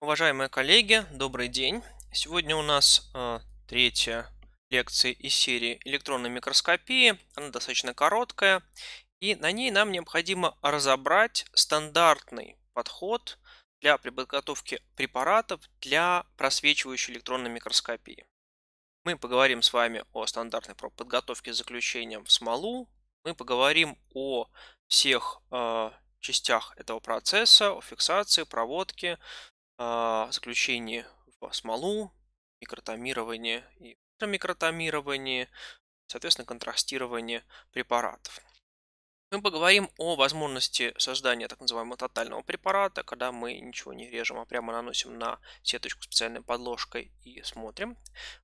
Уважаемые коллеги, добрый день! Сегодня у нас э, третья лекция из серии электронной микроскопии. Она достаточно короткая, и на ней нам необходимо разобрать стандартный подход для подготовки препаратов для просвечивающей электронной микроскопии. Мы поговорим с вами о стандартной подготовке с заключением в смолу, мы поговорим о всех э, частях этого процесса, о фиксации, проводке, заключении в смолу, микротомирование и микротомирование, соответственно, контрастирование препаратов. Мы поговорим о возможности создания так называемого тотального препарата, когда мы ничего не режем, а прямо наносим на сеточку специальной подложкой и смотрим.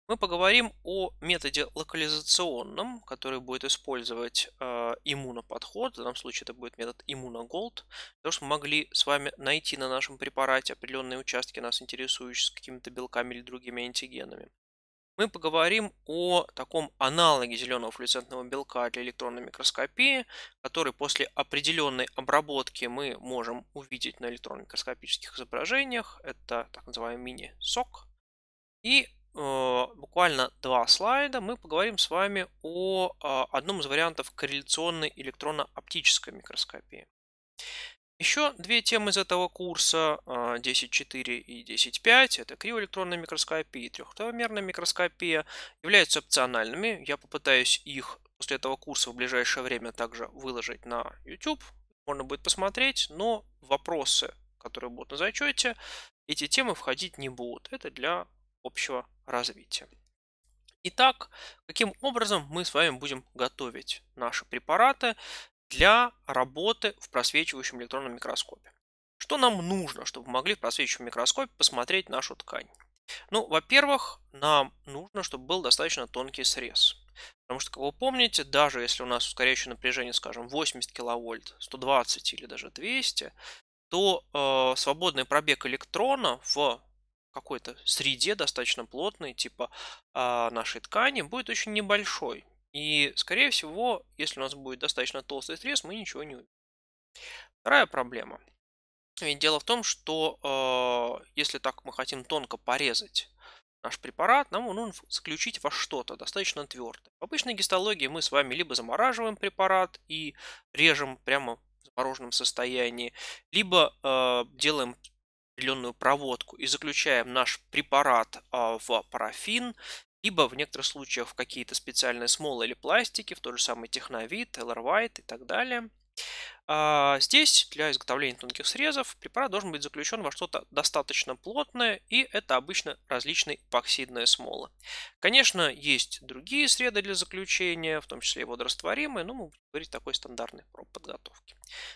Мы поговорим о методе локализационном, который будет использовать э, иммуноподход. В данном случае это будет метод иммуноголд. Того, чтобы мы могли с вами найти на нашем препарате определенные участки, нас интересующие с какими-то белками или другими антигенами мы поговорим о таком аналоге зеленого флуоресцентного белка для электронной микроскопии, который после определенной обработки мы можем увидеть на электронно-микроскопических изображениях. Это так называемый мини-сок. И э, буквально два слайда мы поговорим с вами о э, одном из вариантов корреляционной электронно-оптической микроскопии. Еще две темы из этого курса 10.4 а, и 10.5, это криоэлектронная микроскопия и трехмерная микроскопия, являются опциональными. Я попытаюсь их после этого курса в ближайшее время также выложить на YouTube. Можно будет посмотреть, но вопросы, которые будут на зачете, эти темы входить не будут. Это для общего развития. Итак, каким образом мы с вами будем готовить наши препараты для работы в просвечивающем электронном микроскопе. Что нам нужно, чтобы могли в просвечивающем микроскопе посмотреть нашу ткань? Ну, во-первых, нам нужно, чтобы был достаточно тонкий срез. Потому что, как вы помните, даже если у нас ускоряющее напряжение, скажем, 80 киловольт, 120 или даже 200, то э, свободный пробег электрона в какой-то среде достаточно плотной, типа э, нашей ткани, будет очень небольшой. И, скорее всего, если у нас будет достаточно толстый срез, мы ничего не увидим. Вторая проблема. Ведь дело в том, что э, если так мы хотим тонко порезать наш препарат, нам нужно заключить во что-то достаточно твердое. В обычной гистологии мы с вами либо замораживаем препарат и режем прямо в замороженном состоянии, либо э, делаем определенную проводку и заключаем наш препарат э, в парафин либо в некоторых случаях в какие-то специальные смолы или пластики, в тот же самый техновид, White и так далее. А здесь для изготовления тонких срезов препарат должен быть заключен во что-то достаточно плотное, и это обычно различные эпоксидные смолы. Конечно, есть другие среды для заключения, в том числе и водорастворимые, но мы будем говорить такой стандартной проб подготовки.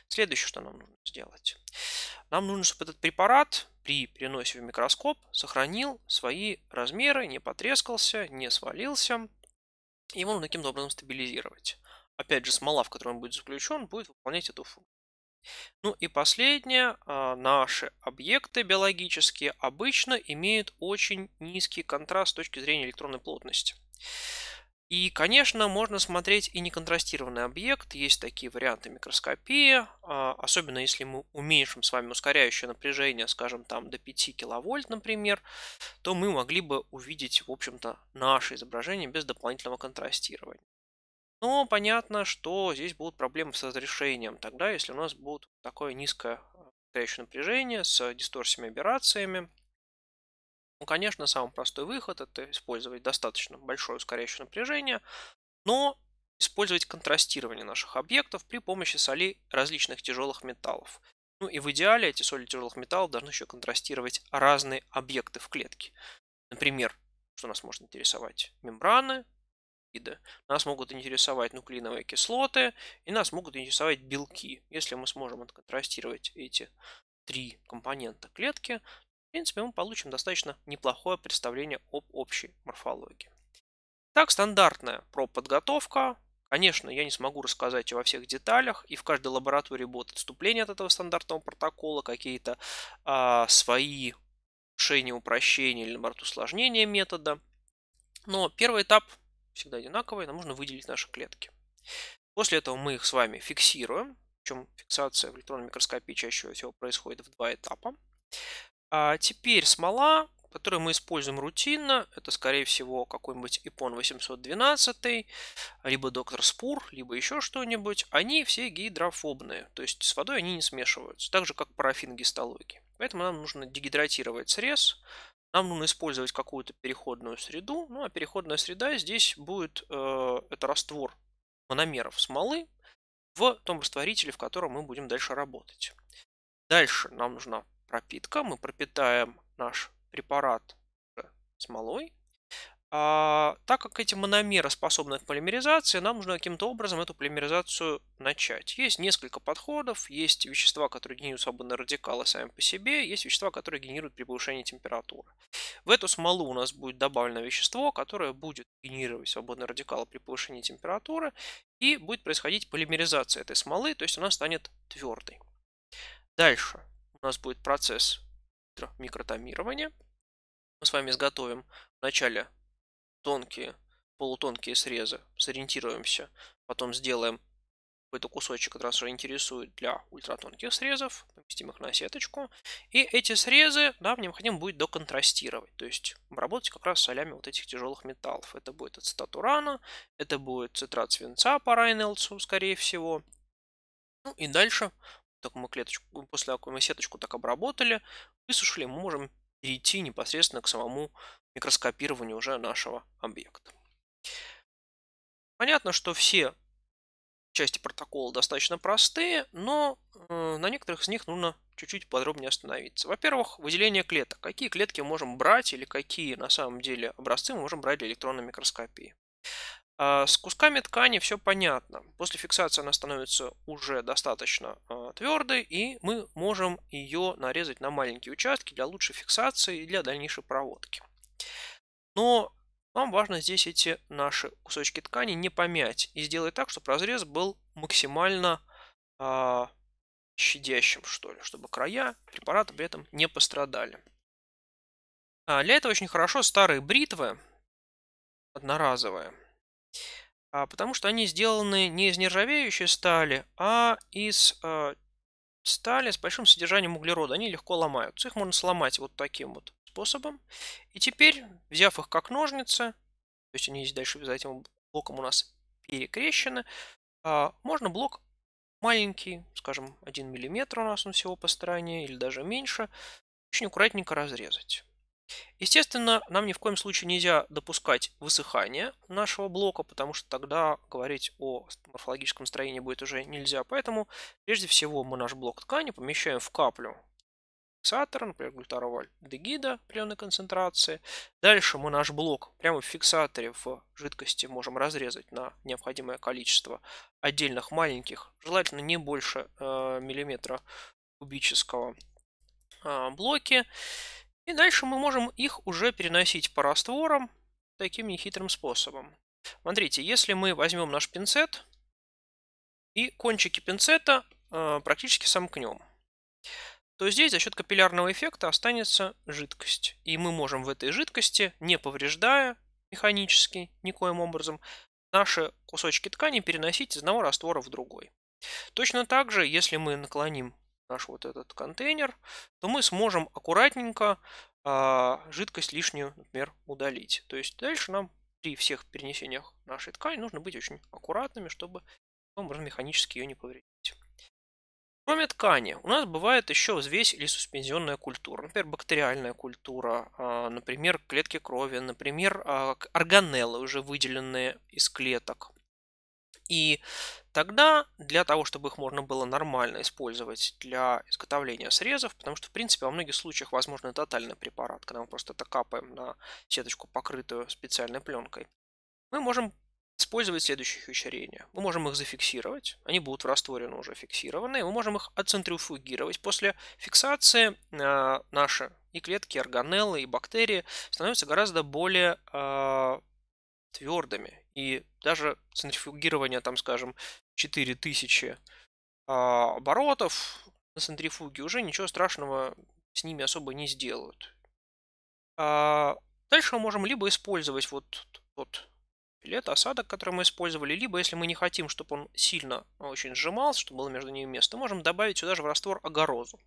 Следующее, что нам нужно сделать. Нам нужно, чтобы этот препарат при переносе в микроскоп сохранил свои размеры, не потрескался, не свалился. Его нужно каким-то образом стабилизировать. Опять же, смола, в которой он будет заключен, будет выполнять эту функцию. Ну и последнее, а, наши объекты биологические обычно имеют очень низкий контраст с точки зрения электронной плотности. И, конечно, можно смотреть и неконтрастированный объект. Есть такие варианты микроскопии, а, особенно если мы уменьшим с вами ускоряющее напряжение, скажем, там до 5 киловольт, например, то мы могли бы увидеть, в общем-то, наше изображение без дополнительного контрастирования. Но понятно, что здесь будут проблемы с разрешением. Тогда, если у нас будет такое низкое ускоряющее напряжение с дисторсиями операциями, ну, конечно, самый простой выход – это использовать достаточно большое ускоряющее напряжение, но использовать контрастирование наших объектов при помощи солей различных тяжелых металлов. Ну и в идеале эти соли тяжелых металлов должны еще контрастировать разные объекты в клетке. Например, что нас может интересовать? Мембраны, виды. Нас могут интересовать нуклеиновые кислоты, и нас могут интересовать белки. Если мы сможем отконтрастировать эти три компонента клетки, в принципе, мы получим достаточно неплохое представление об общей морфологии. Так, стандартная проб-подготовка. Конечно, я не смогу рассказать во всех деталях, и в каждой лаборатории будут отступления от этого стандартного протокола, какие-то а, свои решения, упрощения или, наоборот, усложнения метода. Но первый этап всегда одинаковый, нам нужно выделить наши клетки. После этого мы их с вами фиксируем, причем фиксация в электронной микроскопии чаще всего происходит в два этапа. А теперь смола, которую мы используем рутинно, это, скорее всего, какой-нибудь ИПОН 812, либо Доктор Спур, либо еще что-нибудь, они все гидрофобные, то есть с водой они не смешиваются, так же, как парафин гистологии. Поэтому нам нужно дегидратировать срез, нам нужно использовать какую-то переходную среду, ну а переходная среда здесь будет, э, это раствор мономеров смолы в том растворителе, в котором мы будем дальше работать. Дальше нам нужна пропитка. Мы пропитаем наш препарат смолой. А, так как эти мономеры способны к полимеризации, нам нужно каким-то образом эту полимеризацию начать. Есть несколько подходов. Есть вещества, которые генерируют свободные радикалы сами по себе. Есть вещества, которые генерируют при повышении температуры. В эту смолу у нас будет добавлено вещество, которое будет генерировать свободные радикалы при повышении температуры. И будет происходить полимеризация этой смолы, то есть она станет твердой. Дальше у нас будет процесс микротомирования. Мы с вами изготовим вначале тонкие, полутонкие срезы, сориентируемся, потом сделаем какой-то кусочек, который нас интересует для ультратонких срезов, поместим их на сеточку. И эти срезы нам необходимо будет доконтрастировать, то есть обработать как раз солями вот этих тяжелых металлов. Это будет ацетат урана, это будет цитрат свинца по Райнелсу, скорее всего. Ну и дальше так мы клеточку, после как мы сеточку так обработали, высушили, мы можем перейти непосредственно к самому микроскопированию уже нашего объекта. Понятно, что все части протокола достаточно простые, но э, на некоторых из них нужно чуть-чуть подробнее остановиться. Во-первых, выделение клеток. Какие клетки можем брать или какие на самом деле образцы мы можем брать для электронной микроскопии. А, с кусками ткани все понятно. После фиксации она становится уже достаточно а, твердой, и мы можем ее нарезать на маленькие участки для лучшей фиксации и для дальнейшей проводки. Но вам важно здесь эти наши кусочки ткани не помять и сделать так, чтобы разрез был максимально э, щадящим, что ли, чтобы края препарата при этом не пострадали. А для этого очень хорошо старые бритвы, одноразовые, а, потому что они сделаны не из нержавеющей стали, а из а, стали с большим содержанием углерода. Они легко ломаются. Их можно сломать вот таким вот способом. И теперь, взяв их как ножницы, то есть они здесь дальше за блоком у нас перекрещены, а, можно блок маленький, скажем, 1 мм у нас он всего по стороне, или даже меньше, очень аккуратненько разрезать. Естественно, нам ни в коем случае нельзя допускать высыхания нашего блока, потому что тогда говорить о морфологическом строении будет уже нельзя. Поэтому, прежде всего, мы наш блок ткани помещаем в каплю фиксатора, например, глютаровальдегида определенной концентрации. Дальше мы наш блок прямо в фиксаторе в жидкости можем разрезать на необходимое количество отдельных маленьких, желательно не больше э, миллиметра кубического э, блоки. И дальше мы можем их уже переносить по растворам таким нехитрым способом. Смотрите, если мы возьмем наш пинцет и кончики пинцета э, практически сомкнем, то здесь за счет капиллярного эффекта останется жидкость. И мы можем в этой жидкости, не повреждая механически никоим образом, наши кусочки ткани переносить из одного раствора в другой. Точно так же, если мы наклоним наш вот этот контейнер, то мы сможем аккуратненько а, жидкость лишнюю, например, удалить. То есть дальше нам при всех перенесениях нашей ткани нужно быть очень аккуратными, чтобы образом механически ее не повредить. Кроме ткани, у нас бывает еще взвесь или суспензионная культура, например, бактериальная культура, а, например, клетки крови, например, а, органеллы, уже выделенные из клеток. И тогда для того, чтобы их можно было нормально использовать для изготовления срезов, потому что, в принципе, во многих случаях возможно тотальный препарат, когда мы просто это капаем на сеточку, покрытую специальной пленкой, мы можем использовать следующие ухищрения. Мы можем их зафиксировать, они будут в растворе, но уже фиксированные. Мы можем их отцентрифугировать. После фиксации э, наши и клетки, органеллы, и бактерии становятся гораздо более э, твердыми. И даже центрифугирование, там, скажем, 4000 а, оборотов на центрифуге уже ничего страшного с ними особо не сделают. А, дальше мы можем либо использовать вот тот пилет, осадок, который мы использовали, либо если мы не хотим, чтобы он сильно очень сжимался, чтобы было между ними место, можем добавить сюда же в раствор агорозу.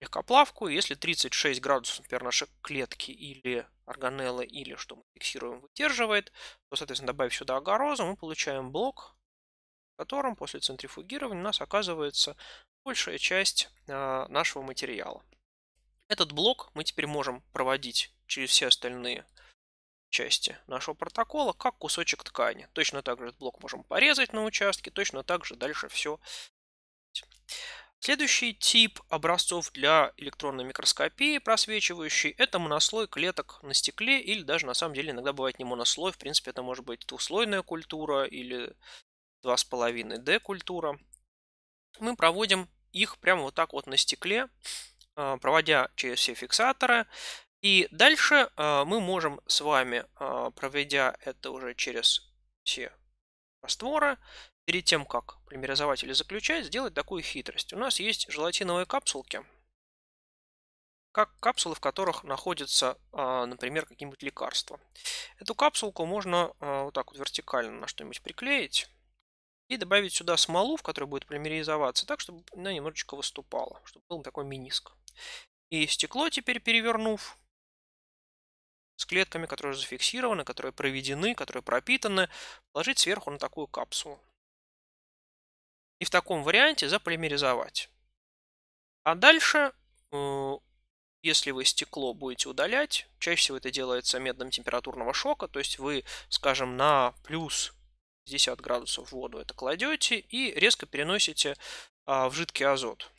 легкоплавкую. Если 36 градусов, например, наши клетки или органеллы, или что мы фиксируем, выдерживает, то, соответственно, добавив сюда агарозу, мы получаем блок, в котором после центрифугирования у нас оказывается большая часть а, нашего материала. Этот блок мы теперь можем проводить через все остальные части нашего протокола, как кусочек ткани. Точно так же этот блок можем порезать на участки, точно так же дальше все. Следующий тип образцов для электронной микроскопии просвечивающий – это монослой клеток на стекле или даже на самом деле иногда бывает не монослой, в принципе это может быть двухслойная культура или 2,5D культура. Мы проводим их прямо вот так вот на стекле, а, проводя через все фиксаторы. И дальше а, мы можем с вами, а, проведя это уже через все растворы, перед тем, как полимеризовать или заключать, сделать такую хитрость. У нас есть желатиновые капсулки, как капсулы, в которых находятся, например, какие-нибудь лекарства. Эту капсулку можно вот так вот вертикально на что-нибудь приклеить и добавить сюда смолу, в которой будет полимеризоваться, так, чтобы она немножечко выступала, чтобы был такой миниск. И стекло теперь перевернув, с клетками, которые зафиксированы, которые проведены, которые пропитаны, положить сверху на такую капсулу. И в таком варианте заполимеризовать. А дальше, э, если вы стекло будете удалять, чаще всего это делается методом температурного шока, то есть вы, скажем, на плюс 60 градусов воду это кладете и резко переносите а, в жидкий азот.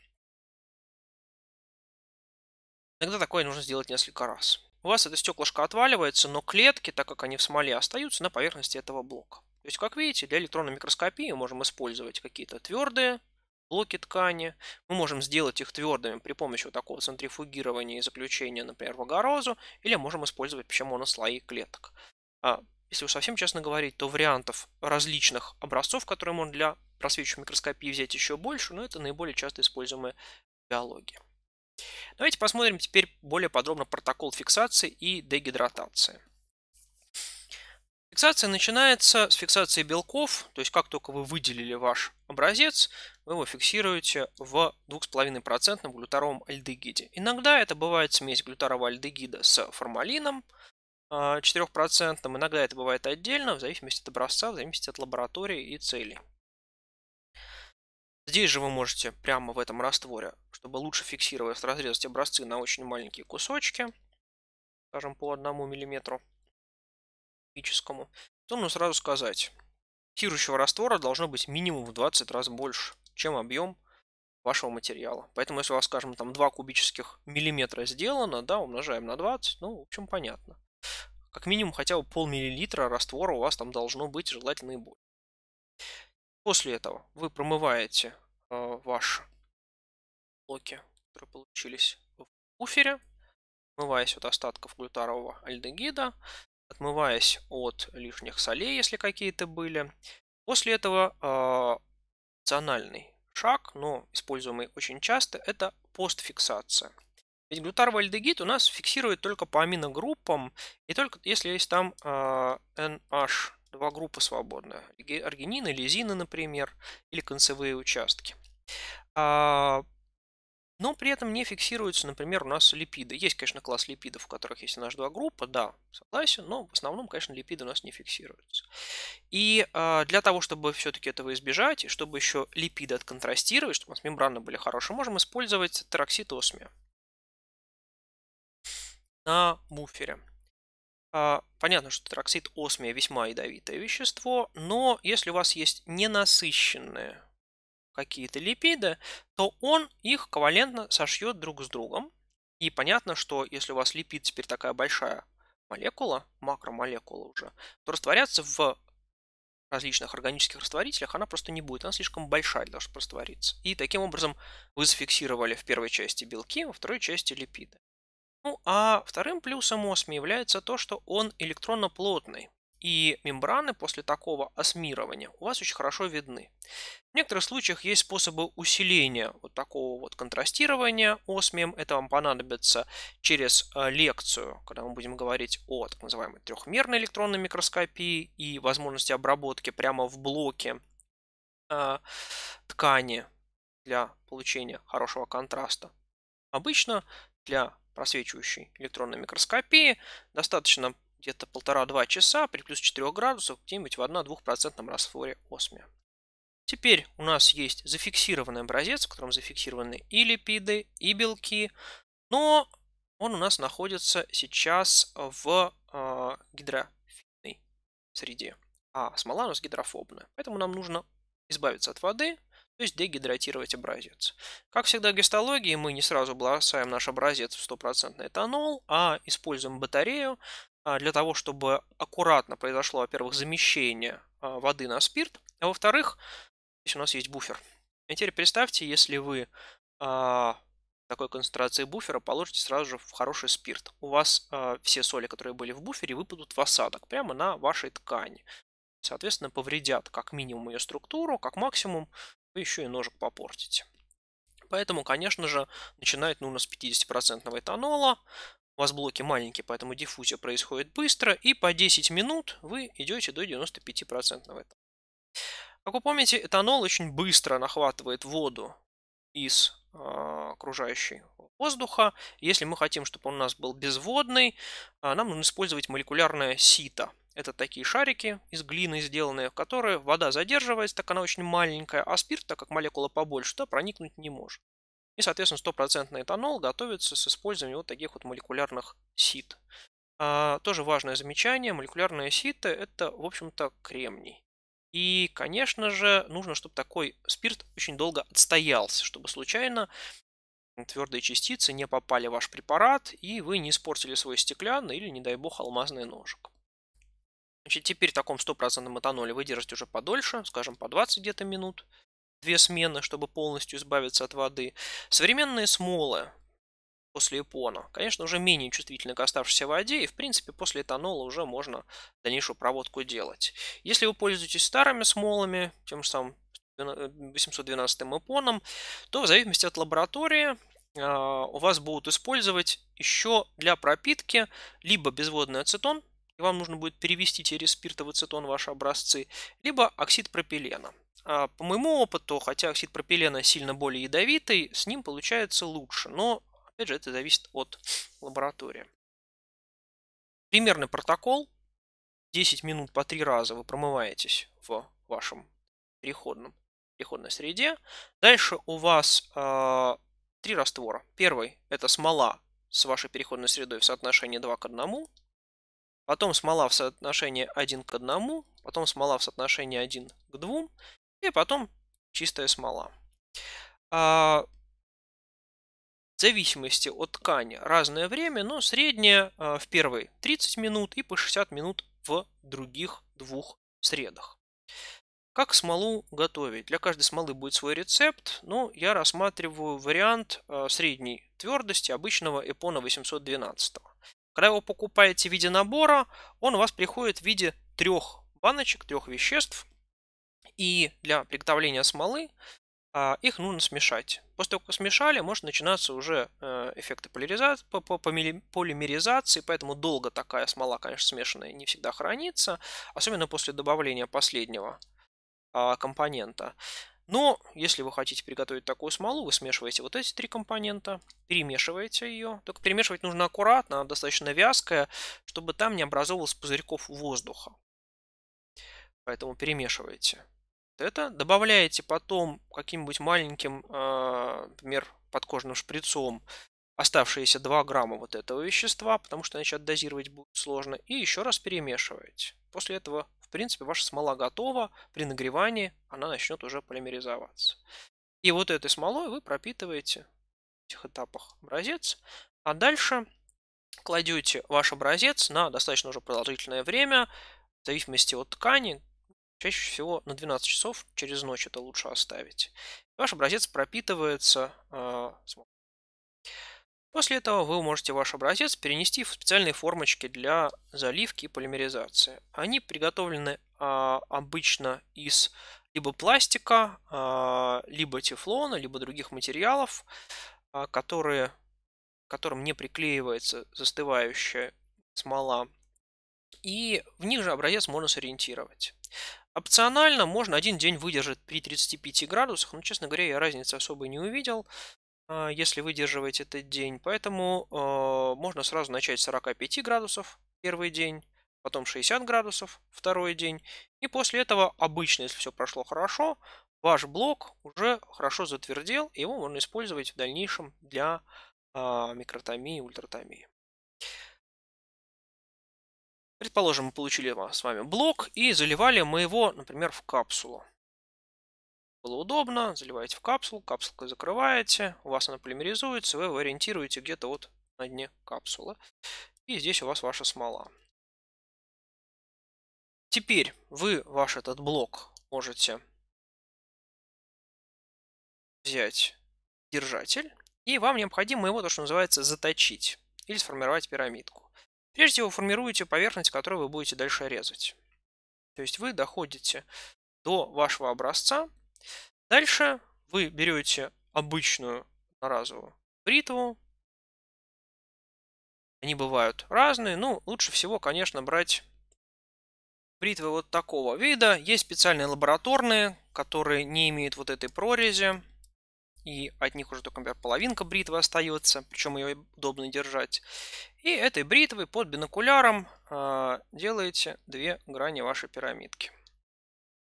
Иногда такое нужно сделать несколько раз. У вас это стеклышко отваливается, но клетки, так как они в смоле, остаются на поверхности этого блока. То есть, как видите, для электронной микроскопии мы можем использовать какие-то твердые блоки ткани. Мы можем сделать их твердыми при помощи вот такого центрифугирования и заключения, например, в агорозу, или можем использовать пищемонослои клеток. А, если уж совсем честно говорить, то вариантов различных образцов, которые можно для просвечивающей микроскопии взять еще больше, но это наиболее часто используемая биология. Давайте посмотрим теперь более подробно протокол фиксации и дегидратации. Фиксация начинается с фиксации белков, то есть как только вы выделили ваш образец, вы его фиксируете в 2,5% глютаровом альдегиде. Иногда это бывает смесь глютарового альдегида с формалином, 4%. Иногда это бывает отдельно, в зависимости от образца, в зависимости от лаборатории и целей. Здесь же вы можете прямо в этом растворе, чтобы лучше фиксировать, разрезать образцы на очень маленькие кусочки, скажем, по одному миллиметру кубическому. То нужно сразу сказать, фиксирующего раствора должно быть минимум в 20 раз больше, чем объем вашего материала. Поэтому, если у вас, скажем, там 2 кубических миллиметра сделано, да, умножаем на 20, ну, в общем, понятно как минимум хотя бы пол-миллилитра раствора у вас там должно быть, желательно и больше. После этого вы промываете э, ваши блоки, которые получились в буфере, отмываясь от остатков глютарового альдегида, отмываясь от лишних солей, если какие-то были. После этого э, опциональный шаг, но используемый очень часто, это постфиксация. Ведь глютаровый у нас фиксирует только по аминогруппам, и только если есть там э, NH, два группы свободные, аргинины, лизины, например, или концевые участки. А, но при этом не фиксируются, например, у нас липиды. Есть, конечно, класс липидов, в которых есть NH2 группа, да, согласен, но в основном, конечно, липиды у нас не фиксируются. И э, для того, чтобы все-таки этого избежать, и чтобы еще липиды отконтрастировать, чтобы у нас мембраны были хорошие, можем использовать тероксид осмия на буфере. А, понятно, что тероксид осмия весьма ядовитое вещество, но если у вас есть ненасыщенные какие-то липиды, то он их ковалентно сошьет друг с другом. И понятно, что если у вас липид теперь такая большая молекула, макромолекула уже, то растворяться в различных органических растворителях она просто не будет, она слишком большая для того, чтобы раствориться. И таким образом вы зафиксировали в первой части белки, во второй части липиды. Ну а вторым плюсом осми является то, что он электронно плотный. И мембраны после такого осмирования у вас очень хорошо видны. В некоторых случаях есть способы усиления вот такого вот контрастирования осмием. Это вам понадобится через э, лекцию, когда мы будем говорить о так называемой трехмерной электронной микроскопии и возможности обработки прямо в блоке э, ткани для получения хорошего контраста. Обычно для просвечивающей электронной микроскопии достаточно где-то полтора-два часа при плюс 4 градусах где-нибудь в 1-2% растворе осмия. Теперь у нас есть зафиксированный образец, в котором зафиксированы и липиды, и белки, но он у нас находится сейчас в э, гидрофильной среде, а смола у нас гидрофобная. Поэтому нам нужно избавиться от воды, то есть дегидратировать образец. Как всегда в гистологии мы не сразу бросаем наш образец в 100% этанол, а используем батарею а, для того, чтобы аккуратно произошло, во-первых, замещение а, воды на спирт, а во-вторых, здесь у нас есть буфер. И теперь представьте, если вы а, такой концентрации буфера положите сразу же в хороший спирт. У вас все соли, которые были в буфере, выпадут в осадок прямо на вашей ткани. Соответственно, повредят как минимум ее структуру, как максимум вы еще и ножик попортите. Поэтому, конечно же, начинать нужно с 50% этанола, у вас блоки маленькие, поэтому диффузия происходит быстро, и по 10 минут вы идете до 95% этанола. Как вы помните, этанол очень быстро нахватывает воду из э, окружающей воздуха. Если мы хотим, чтобы он у нас был безводный, э, нам нужно использовать молекулярное сито. Это такие шарики из глины сделанные, в которые вода задерживается, так она очень маленькая, а спирт, так как молекула побольше, туда проникнуть не может. И, соответственно, стопроцентный этанол готовится с использованием вот таких вот молекулярных сит. А, тоже важное замечание, молекулярные ситы – это, в общем-то, кремний. И, конечно же, нужно, чтобы такой спирт очень долго отстоялся, чтобы случайно твердые частицы не попали в ваш препарат, и вы не испортили свой стеклянный или, не дай бог, алмазный ножик. Значит, теперь в таком стопроцентном этаноле вы держите уже подольше, скажем, по 20 где-то минут две смены, чтобы полностью избавиться от воды. Современные смолы после эпона, конечно, уже менее чувствительны к оставшейся воде, и, в принципе, после этанола уже можно дальнейшую проводку делать. Если вы пользуетесь старыми смолами, тем же самым 812 эпоном, то в зависимости от лаборатории а, у вас будут использовать еще для пропитки либо безводный ацетон, и вам нужно будет перевести через спирта в ацетон ваши образцы, либо оксид пропилена. А, по моему опыту, хотя оксид пропилена сильно более ядовитый, с ним получается лучше, но, опять же, это зависит от лаборатории. Примерный протокол. 10 минут по 3 раза вы промываетесь в вашем переходном, переходной среде. Дальше у вас э, три раствора. Первый – это смола с вашей переходной средой в соотношении 2 к 1. Потом смола в соотношении 1 к 1. Потом смола в соотношении 1 к 2 и потом чистая смола. А, в зависимости от ткани разное время, но среднее а, в первой 30 минут и по 60 минут в других двух средах. Как смолу готовить? Для каждой смолы будет свой рецепт, но я рассматриваю вариант а, средней твердости обычного Эпона 812. Когда вы покупаете в виде набора, он у вас приходит в виде трех баночек, трех веществ, и для приготовления смолы а, их нужно смешать. После того, как смешали, может начинаться уже э, эффекты поляризации, полимеризации, поэтому долго такая смола, конечно, смешанная не всегда хранится, особенно после добавления последнего а, компонента. Но если вы хотите приготовить такую смолу, вы смешиваете вот эти три компонента, перемешиваете ее. Только перемешивать нужно аккуратно, она достаточно вязкая, чтобы там не образовывалось пузырьков воздуха. Поэтому перемешиваете это, добавляете потом каким-нибудь маленьким, а, например, подкожным шприцом оставшиеся 2 грамма вот этого вещества, потому что иначе отдозировать будет сложно, и еще раз перемешиваете. После этого, в принципе, ваша смола готова, при нагревании она начнет уже полимеризоваться. И вот этой смолой вы пропитываете в этих этапах образец, а дальше кладете ваш образец на достаточно уже продолжительное время, в зависимости от ткани, Чаще всего на 12 часов через ночь это лучше оставить. Ваш образец пропитывается э, После этого вы можете ваш образец перенести в специальные формочки для заливки и полимеризации. Они приготовлены э, обычно из либо пластика, э, либо тефлона, либо других материалов, э, которые, которым не приклеивается застывающая смола. И в них же образец можно сориентировать. Опционально можно один день выдержать при 35 градусах, но, честно говоря, я разницы особой не увидел. А, если выдерживаете этот день. Поэтому э, можно сразу начать с 45 градусов первый день, потом 60 градусов второй день. И после этого обычно, если все прошло хорошо, ваш блок уже хорошо затвердел, и его можно использовать в дальнейшем для э, микротомии ультратомии. Предположим, мы получили с вами блок и заливали мы его, например, в капсулу было удобно, заливаете в капсулу, капсулкой закрываете, у вас она полимеризуется, вы ориентируете где-то вот на дне капсулы. И здесь у вас ваша смола. Теперь вы ваш этот блок можете взять держатель, и вам необходимо его, то, что называется, заточить или сформировать пирамидку. Прежде всего формируете поверхность, которую вы будете дальше резать. То есть вы доходите до вашего образца, Дальше вы берете обычную одноразовую бритву. Они бывают разные. Ну, лучше всего, конечно, брать бритвы вот такого вида. Есть специальные лабораторные, которые не имеют вот этой прорези. И от них уже только, например, половинка бритвы остается, причем ее удобно держать. И этой бритвой под бинокуляром э, делаете две грани вашей пирамидки.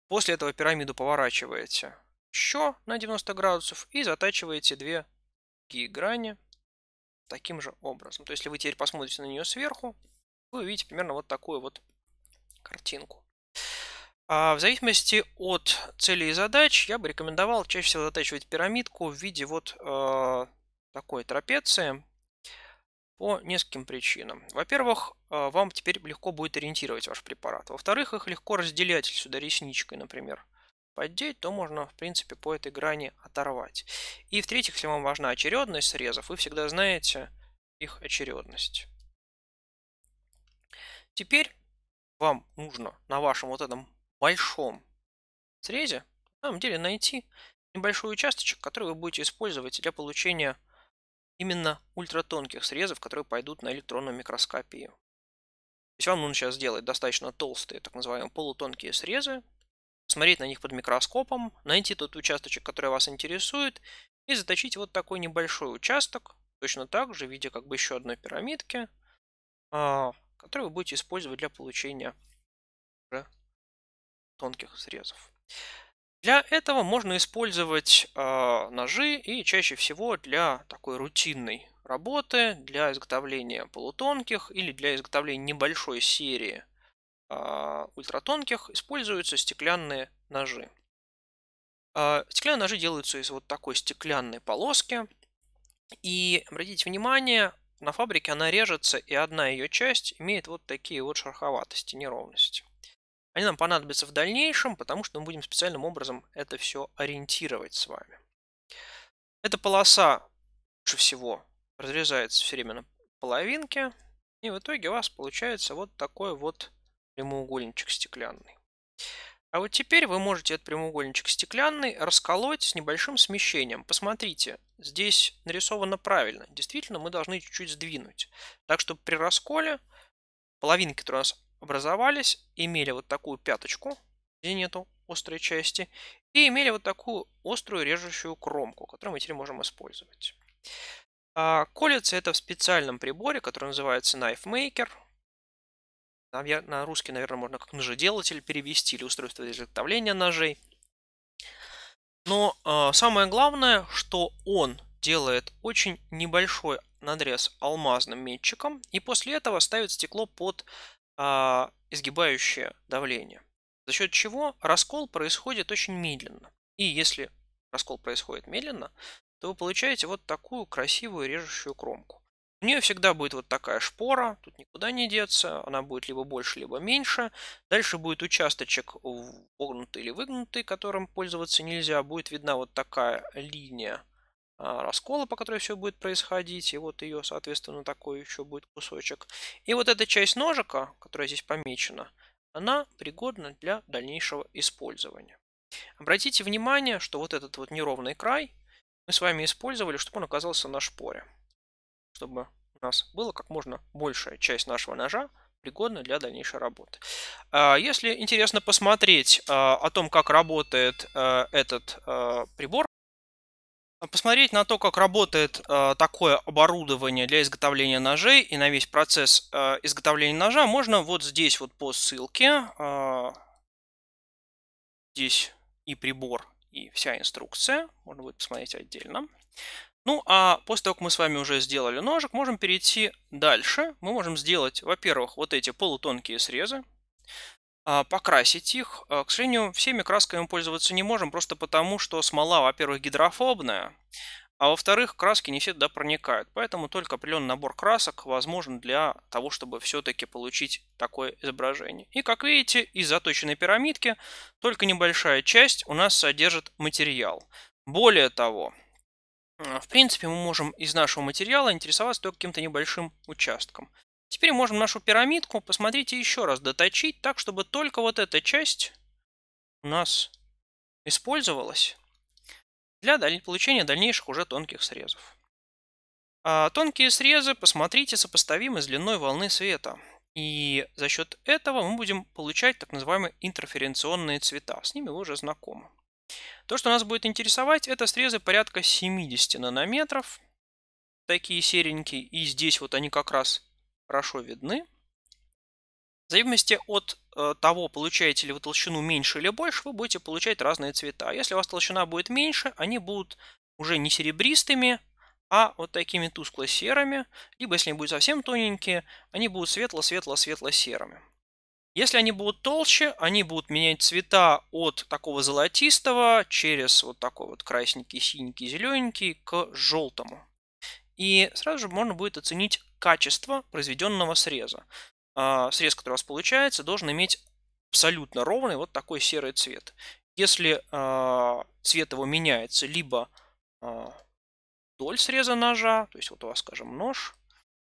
После этого пирамиду поворачиваете еще на 90 градусов и затачиваете две другие грани таким же образом. То есть, если вы теперь посмотрите на нее сверху, вы увидите примерно вот такую вот картинку. А в зависимости от целей и задач я бы рекомендовал чаще всего затачивать пирамидку в виде вот э, такой трапеции по нескольким причинам. Во-первых, э, вам теперь легко будет ориентировать ваш препарат. Во-вторых, их легко разделять сюда ресничкой, например поддеть, то можно, в принципе, по этой грани оторвать. И в-третьих, если вам важна очередность срезов, вы всегда знаете их очередность. Теперь вам нужно на вашем вот этом большом срезе на самом деле найти небольшой участочек, который вы будете использовать для получения именно ультратонких срезов, которые пойдут на электронную микроскопию. То есть вам нужно сейчас сделать достаточно толстые, так называемые полутонкие срезы, смотреть на них под микроскопом, найти тот участочек, который вас интересует, и заточить вот такой небольшой участок, точно так же в виде как бы еще одной пирамидки, а, который вы будете использовать для получения тонких срезов. Для этого можно использовать э, ножи и чаще всего для такой рутинной работы, для изготовления полутонких или для изготовления небольшой серии а, ультратонких используются стеклянные ножи. А, стеклянные ножи делаются из вот такой стеклянной полоски. И обратите внимание, на фабрике она режется, и одна ее часть имеет вот такие вот шероховатости, неровности. Они нам понадобятся в дальнейшем, потому что мы будем специальным образом это все ориентировать с вами. Эта полоса лучше всего разрезается все время на половинке, и в итоге у вас получается вот такой вот прямоугольничек стеклянный. А вот теперь вы можете этот прямоугольничек стеклянный расколоть с небольшим смещением. Посмотрите, здесь нарисовано правильно. Действительно, мы должны чуть-чуть сдвинуть. Так, чтобы при расколе половинки, которые у нас образовались, имели вот такую пяточку, где нету острой части, и имели вот такую острую режущую кромку, которую мы теперь можем использовать. А колется это в специальном приборе, который называется Knife Maker. На русский, наверное, можно как ножеделатель перевести или устройство для изготовления ножей. Но э, самое главное, что он делает очень небольшой надрез алмазным метчиком и после этого ставит стекло под изгибающее давление. За счет чего раскол происходит очень медленно. И если раскол происходит медленно, то вы получаете вот такую красивую режущую кромку. У нее всегда будет вот такая шпора, тут никуда не деться, она будет либо больше, либо меньше. Дальше будет участочек вогнутый или выгнутый, которым пользоваться нельзя. Будет видна вот такая линия а, раскола, по которой все будет происходить. И вот ее, соответственно, такой еще будет кусочек. И вот эта часть ножика, которая здесь помечена, она пригодна для дальнейшего использования. Обратите внимание, что вот этот вот неровный край мы с вами использовали, чтобы он оказался на шпоре чтобы у нас было как можно большая часть нашего ножа пригодна для дальнейшей работы. А, если интересно посмотреть а, о том, как работает а, этот прибор, посмотреть на то, как работает э, такое оборудование для изготовления ножей и на весь процесс э, изготовления ножа можно вот здесь вот по ссылке. Э, здесь и прибор, и вся инструкция. Можно будет посмотреть отдельно. Ну, а после того, как мы с вами уже сделали ножик, можем перейти дальше. Мы можем сделать, во-первых, вот эти полутонкие срезы. А, покрасить их. А, к сожалению, всеми красками пользоваться не можем, просто потому, что смола, во-первых, гидрофобная, а во-вторых, краски не всегда проникают. Поэтому только определенный набор красок возможен для того, чтобы все-таки получить такое изображение. И как видите, из заточенной пирамидки только небольшая часть у нас содержит материал. Более того, в принципе, мы можем из нашего материала интересоваться только каким-то небольшим участком. Теперь можем нашу пирамидку, посмотрите, еще раз доточить так, чтобы только вот эта часть у нас использовалась для получения дальнейших уже тонких срезов. А тонкие срезы, посмотрите, сопоставимы с длиной волны света. И за счет этого мы будем получать так называемые интерференционные цвета. С ними вы уже знакомы. То, что нас будет интересовать, это срезы порядка 70 нанометров. Такие серенькие. И здесь вот они как раз хорошо видны. В зависимости от э, того, получаете ли вы толщину меньше или больше, вы будете получать разные цвета. Если у вас толщина будет меньше, они будут уже не серебристыми, а вот такими тускло-серыми. Либо, если они будут совсем тоненькие, они будут светло-светло-светло-серыми. Если они будут толще, они будут менять цвета от такого золотистого через вот такой вот красненький, синенький, зелененький к желтому. И сразу же можно будет оценить качество произведенного среза. А, срез, который у вас получается, должен иметь абсолютно ровный вот такой серый цвет. Если а, цвет его меняется либо а, вдоль среза ножа, то есть вот у вас, скажем, нож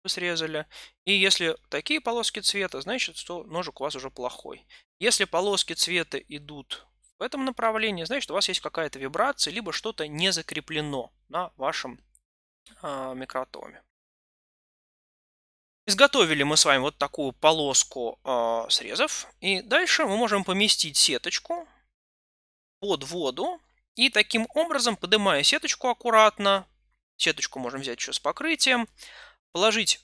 вы срезали, и если такие полоски цвета, значит, что ножик у вас уже плохой. Если полоски цвета идут в этом направлении, значит, у вас есть какая-то вибрация, либо что-то не закреплено на вашем микротоме. Изготовили мы с вами вот такую полоску э, срезов. И дальше мы можем поместить сеточку под воду. И таким образом, поднимая сеточку аккуратно, сеточку можем взять еще с покрытием, положить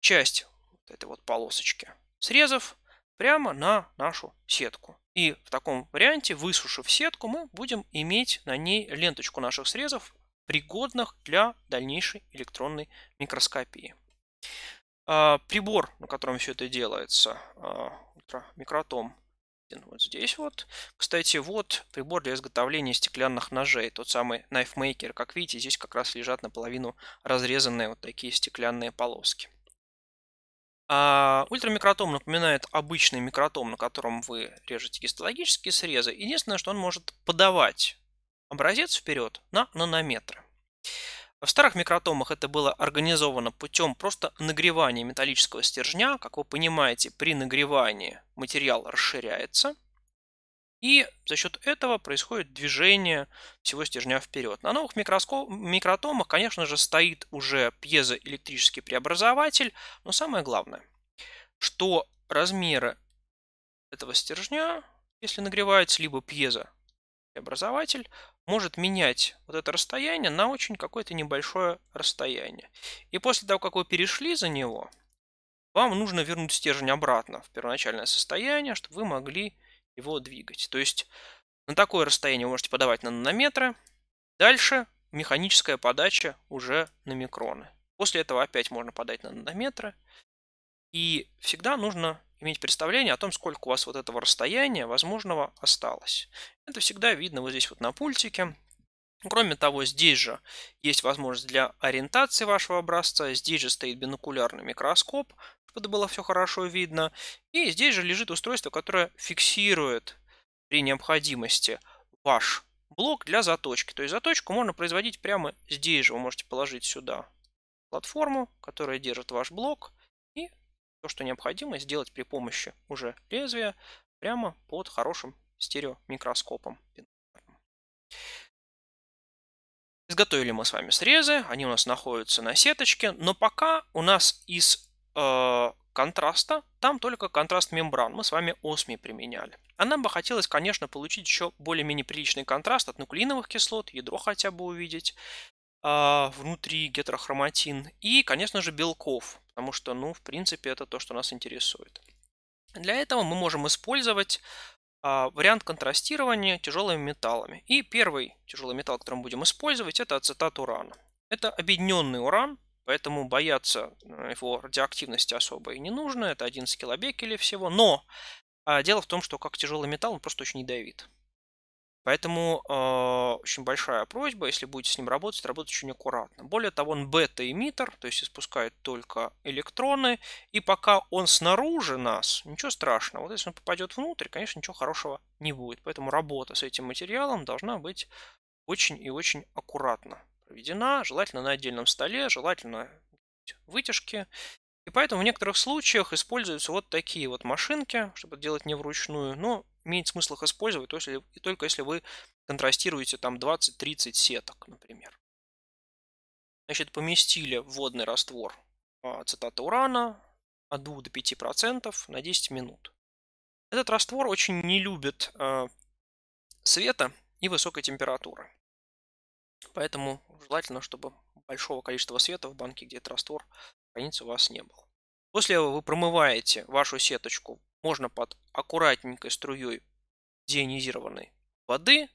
часть вот этой вот полосочки срезов прямо на нашу сетку. И в таком варианте, высушив сетку, мы будем иметь на ней ленточку наших срезов, пригодных для дальнейшей электронной микроскопии. А, прибор, на котором все это делается, а, микротом, вот здесь вот. Кстати, вот прибор для изготовления стеклянных ножей, тот самый Knife Maker. Как видите, здесь как раз лежат наполовину разрезанные вот такие стеклянные полоски. А ультрамикротом напоминает обычный микротом, на котором вы режете гистологические срезы. Единственное, что он может подавать образец вперед на нанометры. В старых микротомах это было организовано путем просто нагревания металлического стержня. Как вы понимаете, при нагревании материал расширяется, и за счет этого происходит движение всего стержня вперед. На новых микротомах, конечно же, стоит уже пьезоэлектрический преобразователь, но самое главное, что размеры этого стержня, если нагревается либо пьезо преобразователь, может менять вот это расстояние на очень какое-то небольшое расстояние. И после того, как вы перешли за него, вам нужно вернуть стержень обратно в первоначальное состояние, чтобы вы могли его двигать. То есть на такое расстояние вы можете подавать на нанометры. Дальше механическая подача уже на микроны. После этого опять можно подать на нанометры. И всегда нужно иметь представление о том, сколько у вас вот этого расстояния возможного осталось. Это всегда видно вот здесь вот на пультике. Кроме того, здесь же есть возможность для ориентации вашего образца. Здесь же стоит бинокулярный микроскоп, чтобы было все хорошо видно. И здесь же лежит устройство, которое фиксирует при необходимости ваш блок для заточки. То есть заточку можно производить прямо здесь же. Вы можете положить сюда платформу, которая держит ваш блок, то, что необходимо сделать при помощи уже лезвия прямо под хорошим стереомикроскопом. Изготовили мы с вами срезы, они у нас находятся на сеточке, но пока у нас из э, контраста, там только контраст мембран. Мы с вами осми применяли. А нам бы хотелось, конечно, получить еще более-менее приличный контраст от нуклеиновых кислот, ядро хотя бы увидеть а, внутри гетерохроматин и, конечно же, белков, потому что, ну, в принципе, это то, что нас интересует. Для этого мы можем использовать а, вариант контрастирования тяжелыми металлами. И первый тяжелый металл, который мы будем использовать, это ацетат урана. Это объединенный уран, поэтому бояться э, его радиоактивности особо и не нужно. Это 11 килобекелей всего. Но а, дело в том, что как тяжелый металл, он просто очень ядовит. Поэтому э, очень большая просьба, если будете с ним работать, работать очень аккуратно. Более того, он бета-эмиттер, то есть испускает только электроны, и пока он снаружи нас, ничего страшного. Вот если он попадет внутрь, конечно, ничего хорошего не будет. Поэтому работа с этим материалом должна быть очень и очень аккуратно проведена, желательно на отдельном столе, желательно вытяжки. И поэтому в некоторых случаях используются вот такие вот машинки, чтобы делать не вручную, но имеет смысл их использовать только если, только если вы контрастируете там 20-30 сеток, например. Значит, поместили водный раствор ацетата урана от 2 до 5% на 10 минут. Этот раствор очень не любит э, света и высокой температуры. Поэтому желательно, чтобы большого количества света в банке, где этот раствор хранится, у вас не было. После этого вы промываете вашу сеточку можно под аккуратненькой струей деионизированной воды,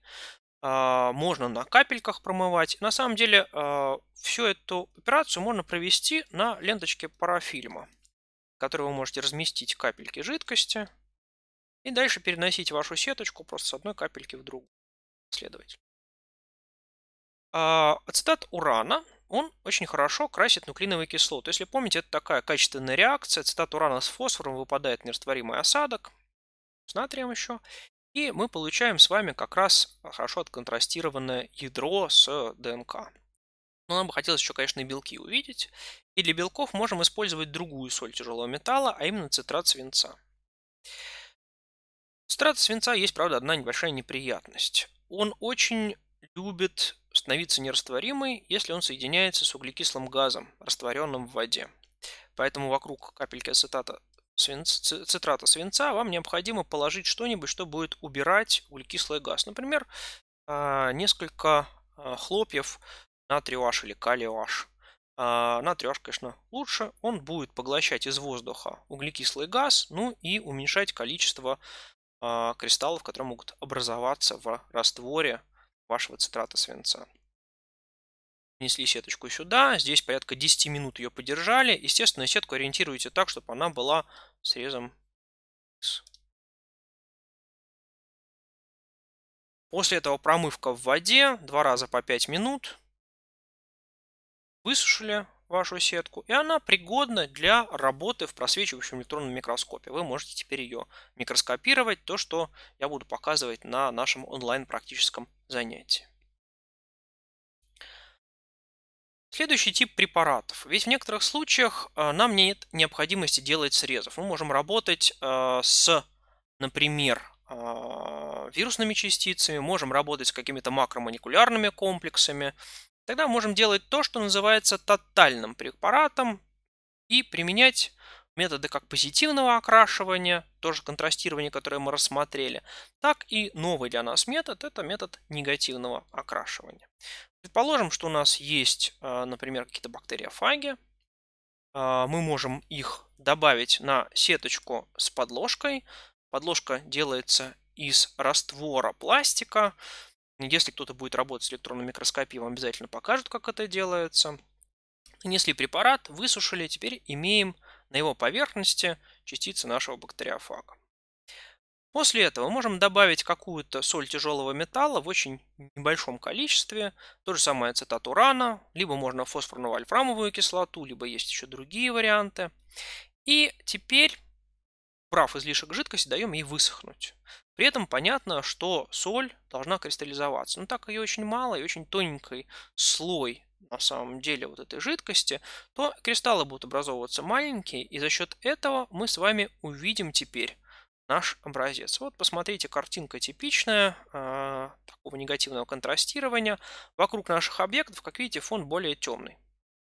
а, можно на капельках промывать. На самом деле а, всю эту операцию можно провести на ленточке парафильма, в которой вы можете разместить капельки жидкости и дальше переносить вашу сеточку просто с одной капельки в другую. Следовательно. А, ацетат урана он очень хорошо красит нуклеиновые кислоты. Если помните, это такая качественная реакция. Цитат урана с фосфором выпадает нерастворимый осадок, с натрием еще. И мы получаем с вами как раз хорошо отконтрастированное ядро с ДНК. Но нам бы хотелось еще, конечно, и белки увидеть. И для белков можем использовать другую соль тяжелого металла, а именно цитрат свинца. Цитрат свинца есть, правда, одна небольшая неприятность. Он очень любит становиться нерастворимой, если он соединяется с углекислым газом, растворенным в воде. Поэтому вокруг капельки ацетата свинц, цитрата свинца вам необходимо положить что-нибудь, что будет убирать углекислый газ. Например, а, несколько а, хлопьев натрий OH или калий OH. А, натрий OH, конечно, лучше. Он будет поглощать из воздуха углекислый газ, ну и уменьшать количество кристаллов, которые могут образоваться в растворе вашего цитрата свинца. Несли сеточку сюда, здесь порядка 10 минут ее подержали. Естественно, сетку ориентируйте так, чтобы она была срезом После этого промывка в воде, два раза по 5 минут. Высушили вашу сетку, и она пригодна для работы в просвечивающем электронном микроскопе. Вы можете теперь ее микроскопировать, то, что я буду показывать на нашем онлайн-практическом занятии. Следующий тип препаратов. Ведь в некоторых случаях э, нам нет необходимости делать срезов. Мы можем работать э, с, например, э, вирусными частицами, можем работать с какими-то макромолекулярными комплексами, Тогда можем делать то, что называется тотальным препаратом и применять методы как позитивного окрашивания, тоже контрастирование, которое мы рассмотрели, так и новый для нас метод – это метод негативного окрашивания. Предположим, что у нас есть, а, например, какие-то бактериофаги, а, мы можем их добавить на сеточку с подложкой. Подложка делается из раствора пластика, если кто-то будет работать с электронной микроскопией, вам обязательно покажут, как это делается. Нанесли препарат, высушили, теперь имеем на его поверхности частицы нашего бактериофага. После этого можем добавить какую-то соль тяжелого металла в очень небольшом количестве. То же самое ацетат урана, либо можно фосфорную вольфрамовую кислоту, либо есть еще другие варианты. И теперь, брав излишек жидкости, даем ей высохнуть. При этом понятно, что соль должна кристаллизоваться. Но так ее очень мало и очень тоненький слой на самом деле вот этой жидкости, то кристаллы будут образовываться маленькие, и за счет этого мы с вами увидим теперь наш образец. Вот посмотрите, картинка типичная, э, такого негативного контрастирования. Вокруг наших объектов, как видите, фон более темный.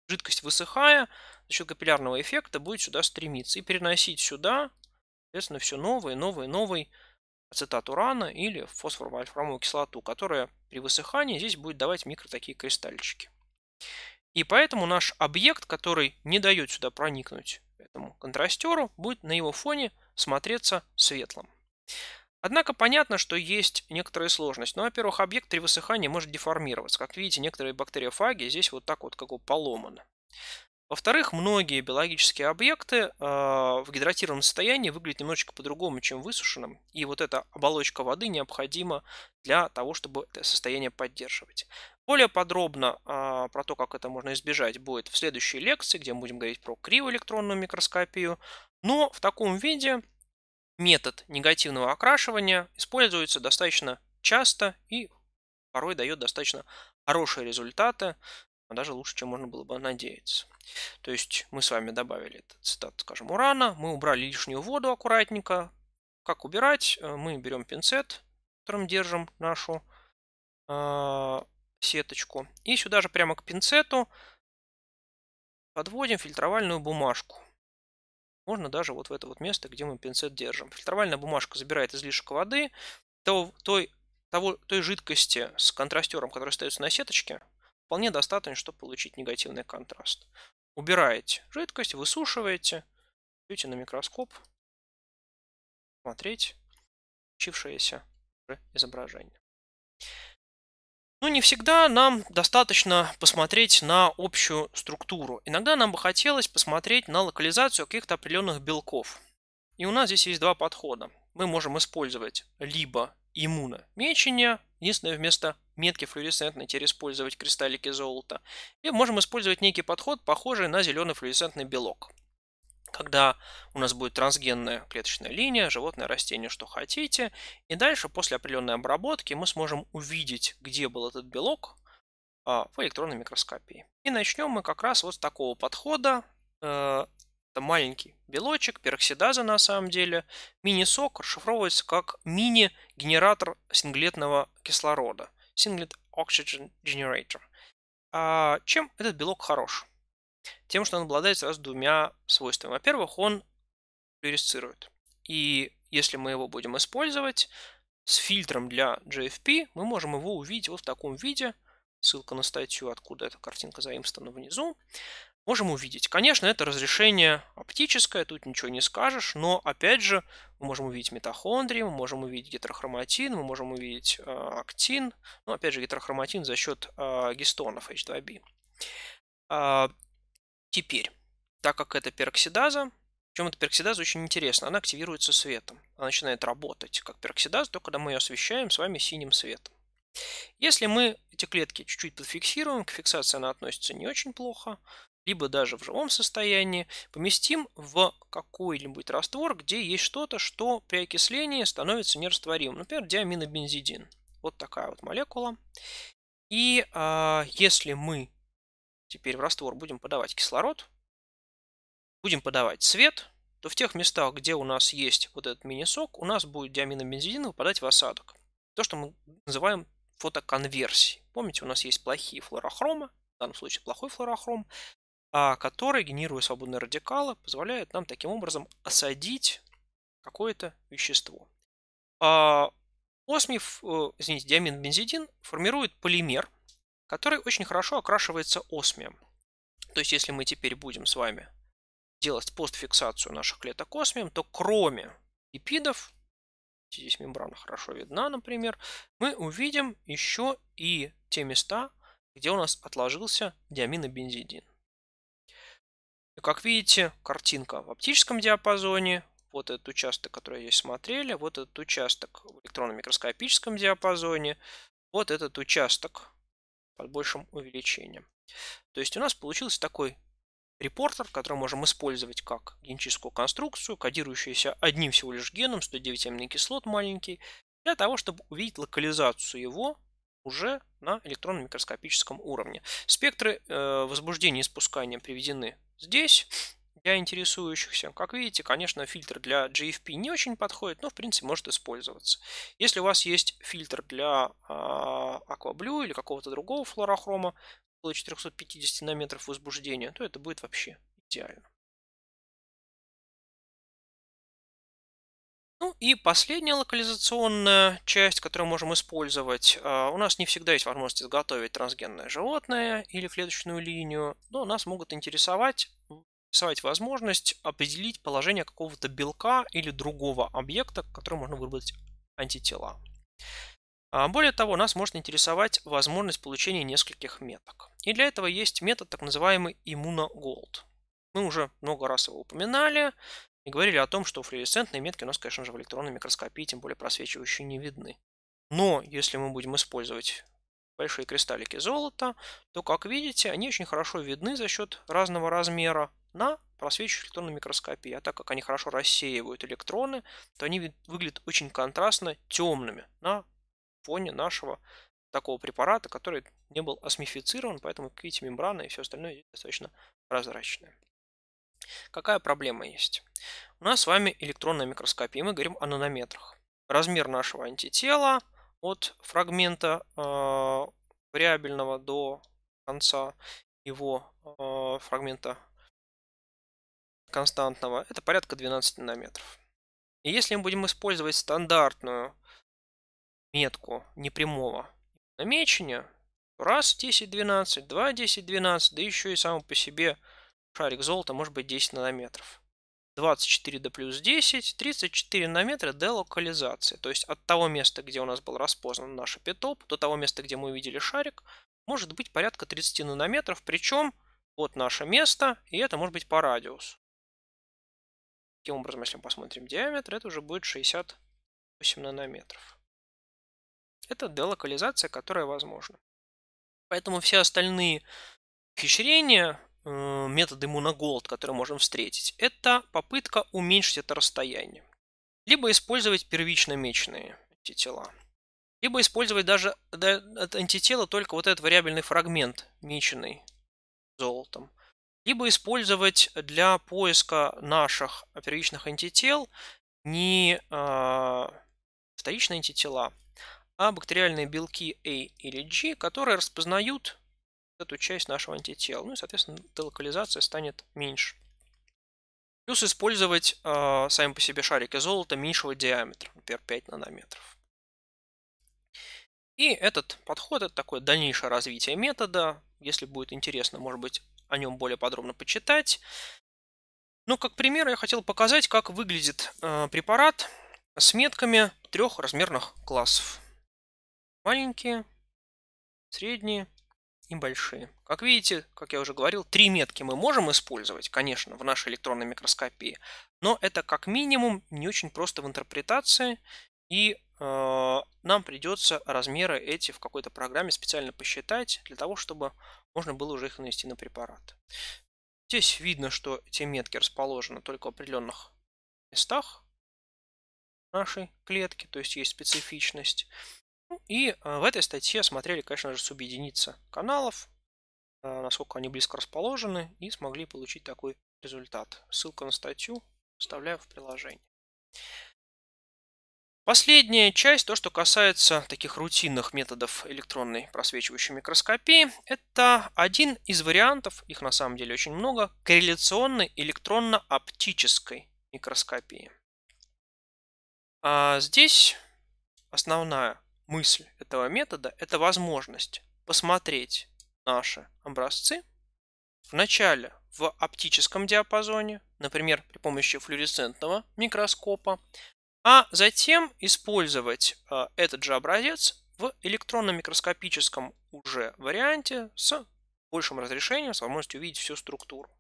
жидкость высыхая, за счет капиллярного эффекта будет сюда стремиться и переносить сюда, соответственно, все новый, новый, новый ацетат урана или фосфор-вольфрамовую кислоту, которая при высыхании здесь будет давать микро такие кристальчики. И поэтому наш объект, который не дает сюда проникнуть этому контрастеру, будет на его фоне смотреться светлым. Однако понятно, что есть некоторая сложность. Ну, во-первых, объект при высыхании может деформироваться. Как видите, некоторые бактериофаги здесь вот так вот как бы поломаны. Во-вторых, многие биологические объекты э, в гидратированном состоянии выглядят немножечко по-другому, чем в высушенном. И вот эта оболочка воды необходима для того, чтобы это состояние поддерживать. Более подробно э, про то, как это можно избежать, будет в следующей лекции, где мы будем говорить про кривоэлектронную микроскопию. Но в таком виде метод негативного окрашивания используется достаточно часто и порой дает достаточно хорошие результаты а даже лучше, чем можно было бы надеяться. То есть мы с вами добавили этот цитат, скажем, урана, мы убрали лишнюю воду аккуратненько. Как убирать? Э, мы берем пинцет, которым держим нашу э, сеточку. И сюда же прямо к пинцету подводим фильтровальную бумажку. Можно даже вот в это вот место, где мы пинцет держим. Фильтровальная бумажка забирает излишек воды, той, того, той жидкости с контрастером, который остается на сеточке, вполне достаточно, чтобы получить негативный контраст. Убираете жидкость, высушиваете, идете на микроскоп, смотреть получившееся изображение. Но ну, не всегда нам достаточно посмотреть на общую структуру. Иногда нам бы хотелось посмотреть на локализацию каких-то определенных белков. И у нас здесь есть два подхода. Мы можем использовать либо иммуномечение, единственное, вместо метки флуоресцентной теперь использовать кристаллики золота. И можем использовать некий подход, похожий на зеленый флуоресцентный белок. Когда у нас будет трансгенная клеточная линия, животное, растение, что хотите. И дальше, после определенной обработки, мы сможем увидеть, где был этот белок а, в электронной микроскопии. И начнем мы как раз вот с такого подхода. Э, это маленький белочек, пероксидаза на самом деле. Мини-сок расшифровывается как мини-генератор синглетного кислорода. Singlet Oxygen Generator. А чем этот белок хорош? Тем, что он обладает сразу двумя свойствами. Во-первых, он флюоресцирует. И если мы его будем использовать с фильтром для GFP, мы можем его увидеть вот в таком виде. Ссылка на статью, откуда эта картинка заимствована внизу можем увидеть. Конечно, это разрешение оптическое, тут ничего не скажешь, но опять же мы можем увидеть митохондрии, мы можем увидеть гетерохроматин, мы можем увидеть э, актин, ну опять же гетерохроматин за счет э, гистонов H2B. Э, а, теперь, так как это пероксидаза, причем эта пероксидаза очень интересна, она активируется светом, она начинает работать как пероксидаза, только когда мы ее освещаем с вами синим светом. Если мы эти клетки чуть-чуть подфиксируем, к фиксации она относится не очень плохо, либо даже в живом состоянии, поместим в какой-нибудь раствор, где есть что-то, что при окислении становится нерастворимым. Например, диаминобензидин. Вот такая вот молекула. И а, если мы теперь в раствор будем подавать кислород, будем подавать свет, то в тех местах, где у нас есть вот этот мини-сок, у нас будет диаминобензидин выпадать в осадок. То, что мы называем фотоконверсией. Помните, у нас есть плохие флорохромы, в данном случае плохой флорохром, который, генерируя свободные радикалы, позволяет нам таким образом осадить какое-то вещество. А осмив, э, извините, диамин-бензидин формирует полимер, который очень хорошо окрашивается осмием. То есть, если мы теперь будем с вами делать постфиксацию наших клеток осмием, то кроме липидов, здесь мембрана хорошо видна, например, мы увидим еще и те места, где у нас отложился диаминобензидин. Как видите, картинка в оптическом диапазоне, вот этот участок, который здесь смотрели, вот этот участок в электронно-микроскопическом диапазоне, вот этот участок под большим увеличением. То есть у нас получился такой репортер, который можем использовать как генетическую конструкцию, кодирующуюся одним всего лишь геном, 109 аминокислот маленький, для того, чтобы увидеть локализацию его уже на электронно-микроскопическом уровне. Спектры э, возбуждения и спускания приведены здесь для интересующихся. Как видите, конечно, фильтр для GFP не очень подходит, но в принципе может использоваться. Если у вас есть фильтр для э, Aquablue или какого-то другого флорохрома, около 450 нанометров возбуждения, то это будет вообще идеально. Ну и последняя локализационная часть, которую можем использовать. А, у нас не всегда есть возможность изготовить трансгенное животное или клеточную линию, но нас могут интересовать, интересовать возможность определить положение какого-то белка или другого объекта, к которому можно выработать антитела. А, более того, нас может интересовать возможность получения нескольких меток. И для этого есть метод так называемый иммуноголд. Мы уже много раз его упоминали и говорили о том, что флуоресцентные метки у нас, конечно же, в электронной микроскопии, тем более просвечивающие, не видны. Но если мы будем использовать большие кристаллики золота, то, как видите, они очень хорошо видны за счет разного размера на просвечивающей электронной микроскопии. А так как они хорошо рассеивают электроны, то они выглядят очень контрастно темными на фоне нашего такого препарата, который не был осмифицирован, поэтому, как видите, мембрана и все остальное достаточно прозрачное. Какая проблема есть? У нас с вами электронная микроскопия, мы говорим о нанометрах. Размер нашего антитела от фрагмента э, вариабельного до конца его э, фрагмента константного, это порядка 12 нанометров. И если мы будем использовать стандартную метку непрямого намечения, раз 10-12, 2 10-12, да еще и само по себе шарик золота может быть 10 нанометров. 24 до плюс 10, 34 нанометра делокализации. То есть от того места, где у нас был распознан наш эпитоп, до того места, где мы увидели шарик, может быть порядка 30 нанометров. Причем вот наше место, и это может быть по радиусу. Таким образом, если мы посмотрим диаметр, это уже будет 68 нанометров. Это делокализация, которая возможна. Поэтому все остальные ухищрения методы моноголд, которые можем встретить, это попытка уменьшить это расстояние. Либо использовать первично меченные антитела. Либо использовать даже от антитела только вот этот вариабельный фрагмент, меченный золотом. Либо использовать для поиска наших первичных антител не э, вторичные антитела, а бактериальные белки A или G, которые распознают эту часть нашего антитела. Ну и, соответственно, делокализация станет меньше. Плюс использовать э, сами по себе шарики золота меньшего диаметра, например, 5 нанометров. И этот подход, это такое дальнейшее развитие метода. Если будет интересно, может быть, о нем более подробно почитать. Но как пример я хотел показать, как выглядит э, препарат с метками трех размерных классов. Маленькие, средние небольшие. Как видите, как я уже говорил, три метки мы можем использовать, конечно, в нашей электронной микроскопии, но это как минимум не очень просто в интерпретации, и э, нам придется размеры эти в какой-то программе специально посчитать, для того, чтобы можно было уже их нанести на препарат. Здесь видно, что эти метки расположены только в определенных местах нашей клетки, то есть есть специфичность. И э, в этой статье смотрели, конечно же, субъединицы каналов, э, насколько они близко расположены, и смогли получить такой результат. Ссылка на статью вставляю в приложение. Последняя часть, то, что касается таких рутинных методов электронной просвечивающей микроскопии, это один из вариантов, их на самом деле очень много, корреляционной электронно-оптической микроскопии. А здесь основная мысль этого метода – это возможность посмотреть наши образцы вначале в оптическом диапазоне, например, при помощи флуоресцентного микроскопа, а затем использовать э, этот же образец в электронно-микроскопическом уже варианте с большим разрешением, с возможностью увидеть всю структуру.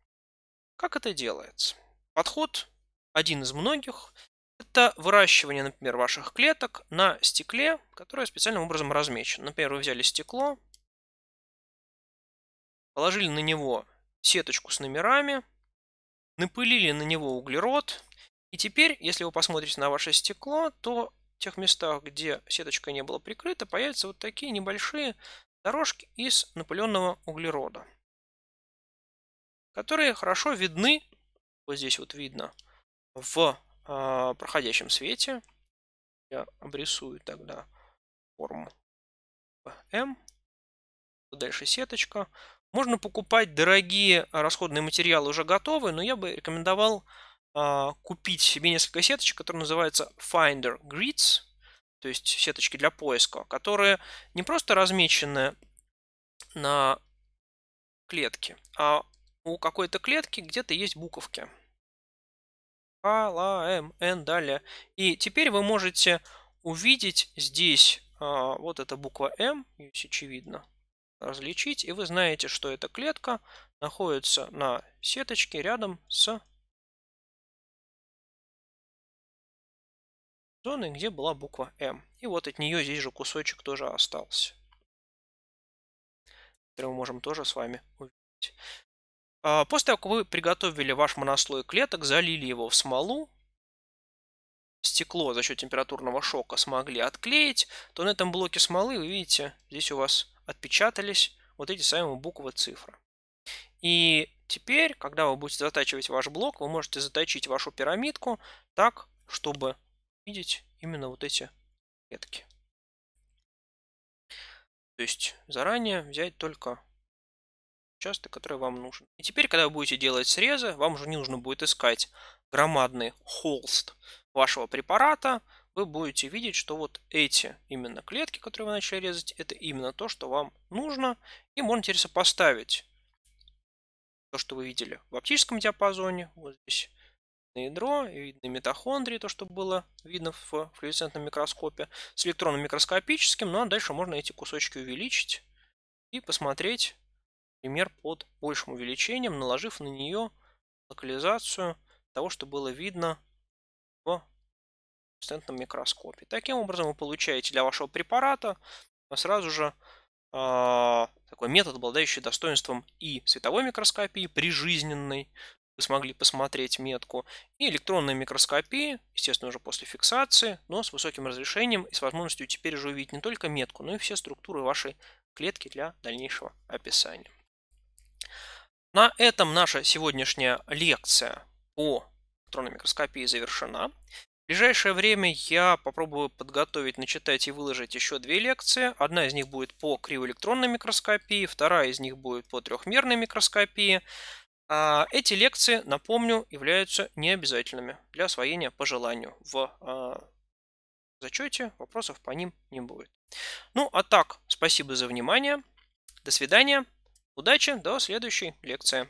Как это делается? Подход один из многих. Это выращивание, например, ваших клеток на стекле, которое специальным образом размечено. Например, вы взяли стекло, положили на него сеточку с номерами, напылили на него углерод, и теперь, если вы посмотрите на ваше стекло, то в тех местах, где сеточка не была прикрыта, появятся вот такие небольшие дорожки из напыленного углерода, которые хорошо видны, вот здесь вот видно, в э, проходящем свете. Я обрисую тогда форму M. Дальше сеточка. Можно покупать дорогие расходные материалы уже готовые, но я бы рекомендовал а, купить себе несколько сеточек, которые называются Finder Grids, то есть сеточки для поиска, которые не просто размечены на клетке, а у какой-то клетки где-то есть буковки. А, Л, М, Н, далее. И теперь вы можете увидеть здесь а, вот эта буква М, здесь очевидно, различить, и вы знаете, что эта клетка находится на сеточке рядом с зоной, где была буква М. И вот от нее здесь же кусочек тоже остался, который мы можем тоже с вами увидеть. А, после того, как вы приготовили ваш монослой клеток, залили его в смолу, стекло за счет температурного шока смогли отклеить, то на этом блоке смолы, вы видите, здесь у вас отпечатались вот эти самые буквы цифры. И теперь, когда вы будете затачивать ваш блок, вы можете заточить вашу пирамидку так, чтобы видеть именно вот эти клетки. То есть заранее взять только участок, который вам нужен. И теперь, когда вы будете делать срезы, вам уже не нужно будет искать громадный холст вашего препарата, вы будете видеть, что вот эти именно клетки, которые вы начали резать, это именно то, что вам нужно. И можно теперь сопоставить то, что вы видели в оптическом диапазоне, вот здесь на ядро, видны митохондрии, то, что было видно в флуоресцентном микроскопе, с электронным микроскопическим, ну а дальше можно эти кусочки увеличить и посмотреть пример под большим увеличением, наложив на нее локализацию того, что было видно в флуоресцентном микроскопе. Таким образом вы получаете для вашего препарата сразу же э, такой метод, обладающий достоинством и световой микроскопии, прижизненной, вы смогли посмотреть метку, и электронной микроскопии, естественно, уже после фиксации, но с высоким разрешением и с возможностью теперь уже увидеть не только метку, но и все структуры вашей клетки для дальнейшего описания. На этом наша сегодняшняя лекция по электронной микроскопии завершена. В ближайшее время я попробую подготовить, начитать и выложить еще две лекции. Одна из них будет по кривоэлектронной микроскопии, вторая из них будет по трехмерной микроскопии. А, эти лекции, напомню, являются необязательными для освоения по желанию. В а, зачете вопросов по ним не будет. Ну, а так, спасибо за внимание. До свидания. Удачи, до следующей лекции.